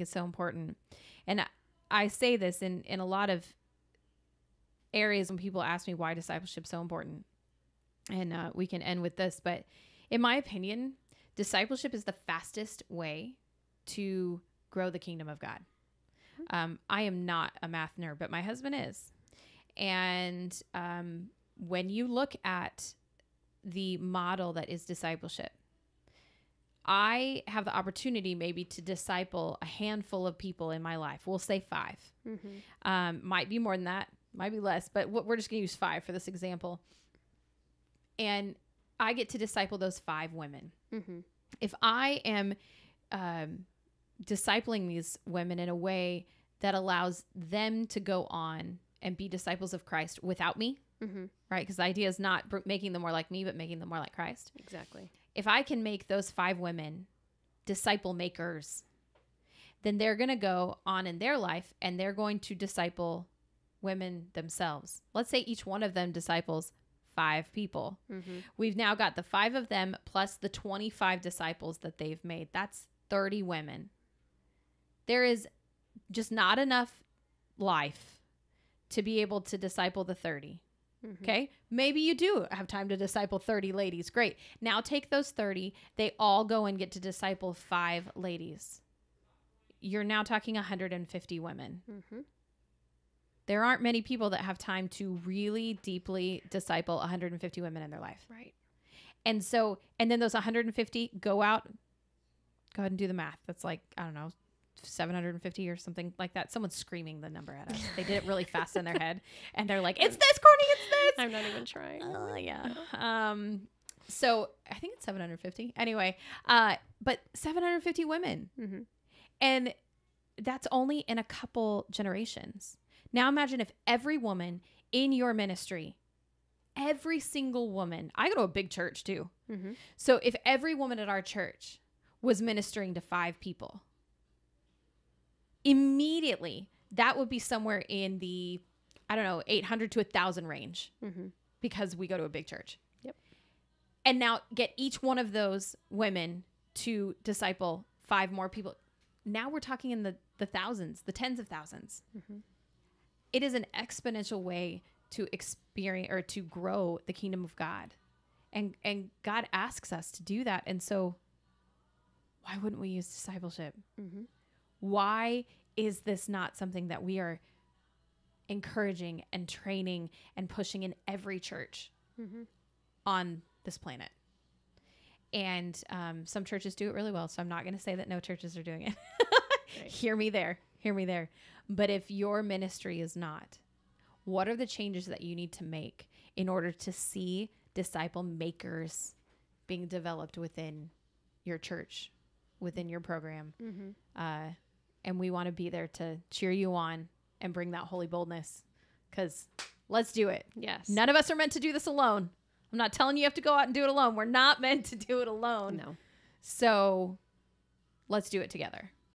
It's so important. And I, say this in, in a lot of areas when people ask me why discipleship is so important. And uh, we can end with this, but in my opinion, discipleship is the fastest way to grow the kingdom of God. Um, I am not a math nerd, but my husband is. And um, when you look at the model that is discipleship, I have the opportunity maybe to disciple a handful of people in my life. We'll say 5 Mm-hmm. Um, might be more than that, might be less, but what, we're just going to use five for this example. And I get to disciple those five women. Mm-hmm. If I am um, discipling these women in a way that allows them to go on and be disciples of Christ without me, Mm-hmm. right? Because the idea is not making them more like me, but making them more like Christ. Exactly. If I can make those five women disciple makers, then they're going to go on in their life and they're going to disciple women themselves. Let's say each one of them disciples five people. Mm-hmm. We've now got the five of them plus the 25 disciples that they've made. That's 30 women. There is just not enough life to be able to disciple the 30. Mm-hmm. Okay. Maybe you do have time to disciple 30 ladies. Great. Now take those 30. They all go and get to disciple five ladies. You're now talking 150 women. Mm-hmm. There aren't many people that have time to really deeply disciple 150 women in their life. Right. And so, and then those 150 go out, go ahead and do the math. That's like, I don't know, 750 or something like that. Someone's screaming the number at us. They did it really fast in their head. And they're like, it's this, Courtney, it's this. I'm not even trying. Oh yeah. Um so I think it's 750. Anyway, uh but 750 women. Mm-hmm. And that's only in a couple generations. Now imagine if every woman in your ministry, every single woman, I go to a big church too. Mm-hmm. So if every woman at our church was ministering to five people, immediately that would be somewhere in the I don't know, 800 to 1000 range Mm-hmm. because we go to a big church. Yep. And now get each one of those women to disciple five more people. Now we're talking in the the thousands, the tens of 1000s Mhm. It is an exponential way to experience or to grow the kingdom of God. And and God asks us to do that. And so why wouldn't we use discipleship? Mm-hmm. Why is this not something that we are encouraging and training and pushing in every church Mm-hmm. on this planet? And um, some churches do it really well. So I'm not going to say that no churches are doing it. Right. Hear me there. Hear me there. But if your ministry is not, what are the changes that you need to make in order to see disciple makers being developed within your church, within your program? Mm-hmm. uh, and we want to be there to cheer you on and bring that holy boldness because let's do it. Yes. none of us are meant to do this alone. I'm not telling you you have to go out and do it alone. We're not meant to do it alone. No. so let's do it together